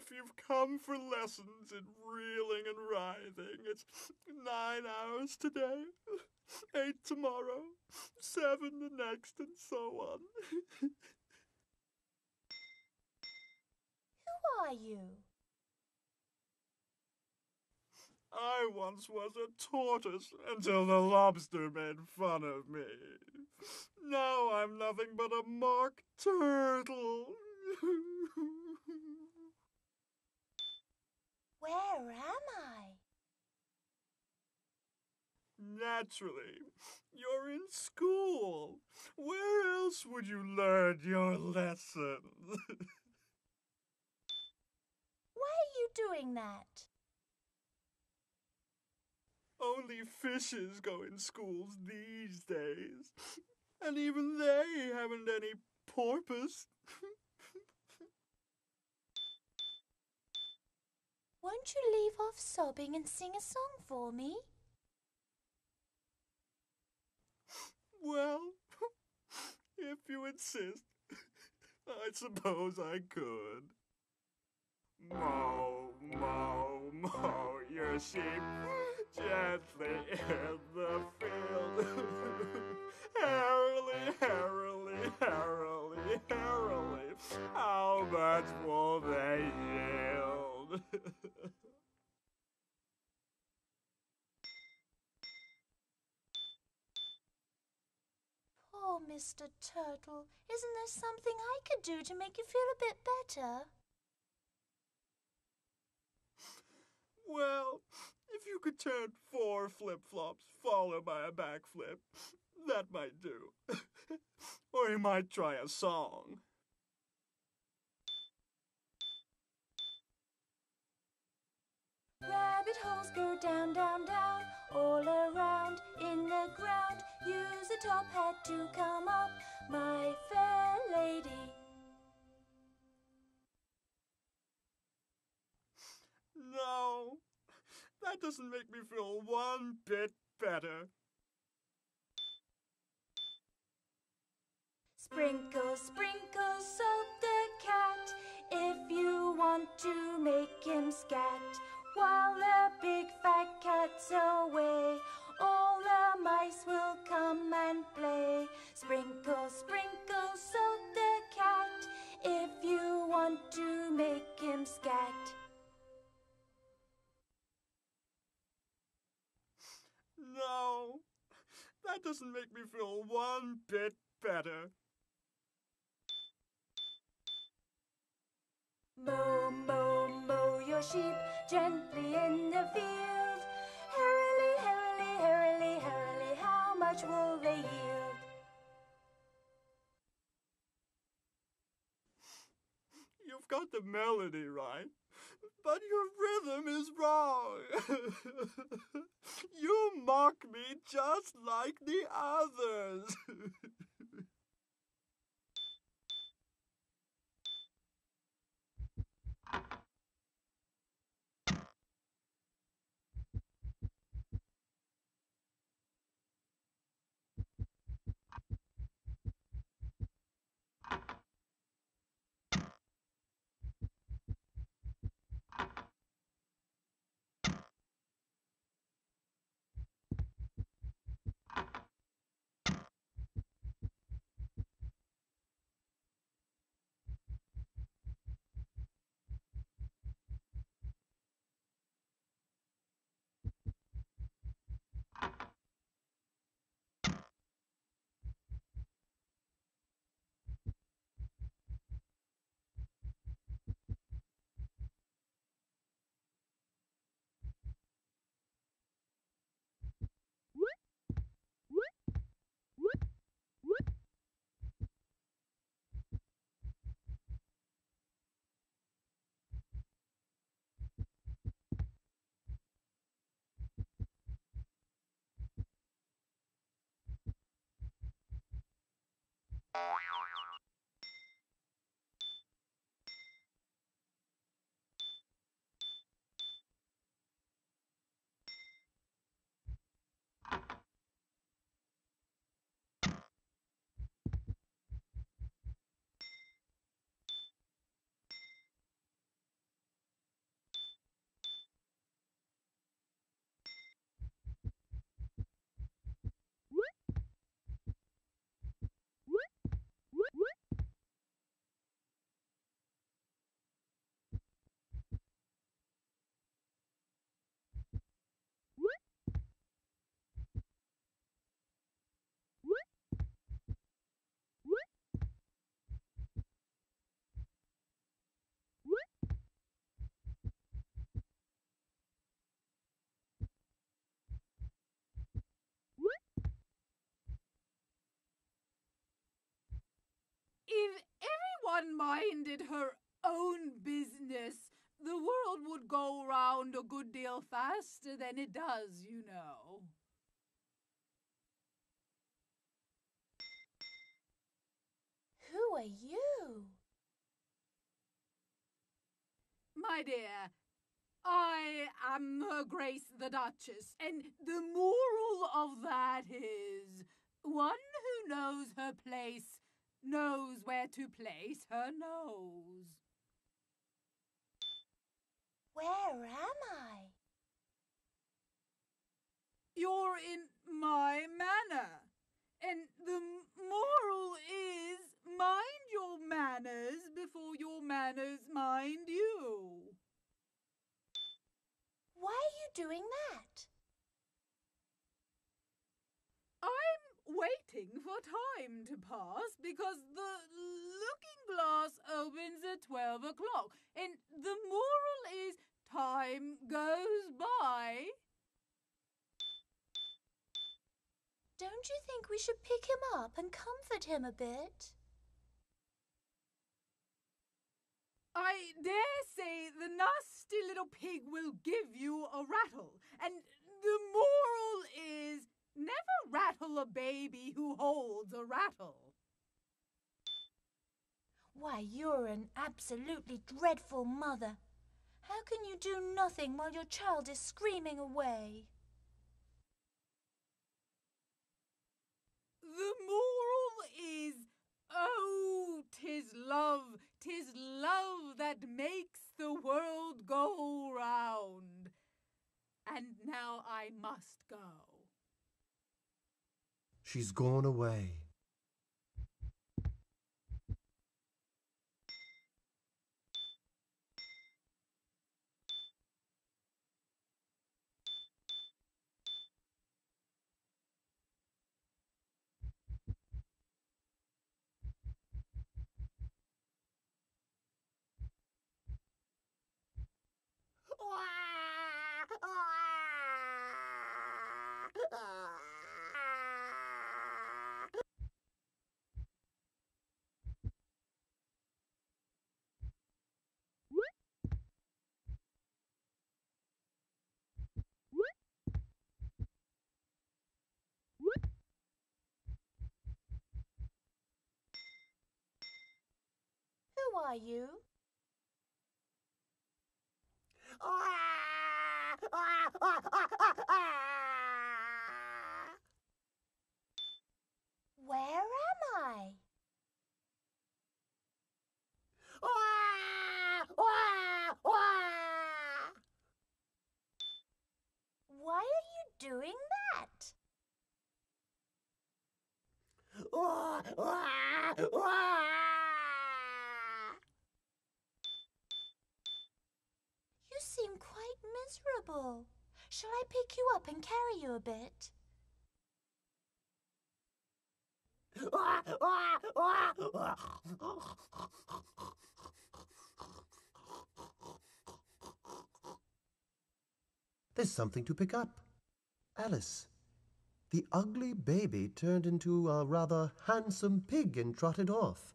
if you've come for lessons in reeling and writhing, it's nine hours today, eight tomorrow, seven the next, and so on. Who are you? I once was a tortoise until the lobster made fun of me. Now I'm nothing but a mock turtle. Where am I? Naturally, you're in school. Where else would you learn your lessons? Why are you doing that? Only fishes go in schools these days. And even they haven't any porpoise. Won't you leave off sobbing and sing a song for me? Well, if you insist, I suppose I could. Mow, mow, mow your sheep gently in the field. Mr. Turtle. Isn't there something I could do to make you feel a bit better? Well, if you could turn four flip flops followed by a backflip, that might do. or you might try a song. Top hat to come up, my fair lady. No, that doesn't make me feel one bit better. Sprinkle, sprinkle, salt the cat if you want to make him scat. While the big fat cat's doesn't make me feel one bit better. Mow, mow, mow your sheep gently in the field. Harrily, harrily, harrily, harrily, how much will they yield? You've got the melody right, but your rhythm is wrong. you mock me just like the others. Oh, minded her own business, the world would go round a good deal faster than it does, you know. Who are you? My dear, I am Her Grace the Duchess, and the moral of that is one who knows her place knows where to place her nose. Where am I? You're in my manor, and the moral is mind your manners before your manners mind you. Why are you doing that? I'm waiting for time to pass because the looking glass opens at 12 o'clock, and the moral is time goes by. Don't you think we should pick him up and comfort him a bit? I dare say the nasty little pig will give you a rattle, and the moral rattle a baby who holds a rattle. Why, you're an absolutely dreadful mother. How can you do nothing while your child is screaming away? The moral is, oh, tis love, tis love that makes the world go round. And now I must go. She's gone away. Are you? Where am I? Why are you doing that? miserable. Shall I pick you up and carry you a bit? There's something to pick up. Alice. The ugly baby turned into a rather handsome pig and trotted off.